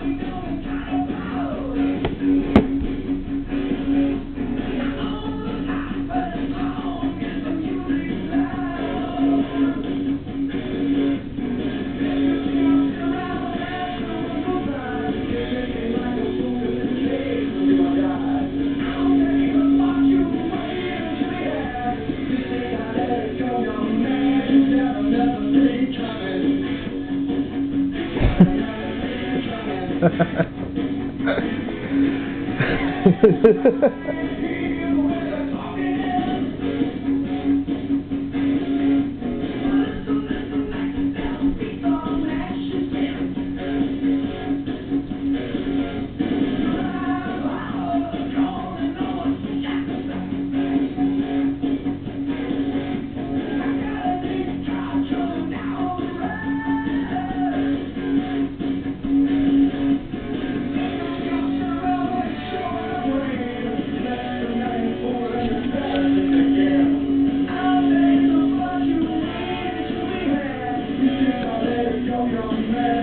Thank you. Ha ha ha ha. Lord, your name.